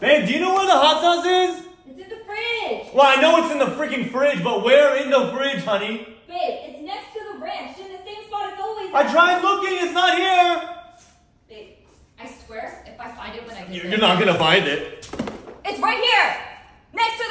Babe, do you know where the hot sauce is? It's in the fridge. Well, I know it's in the freaking fridge, but where in the fridge, honey? Babe, it's next to the ranch, in the same spot it's always I tried looking, it's not here. Babe, I swear, if I find it when I get You- there. You're not gonna find it. It's right here. next to.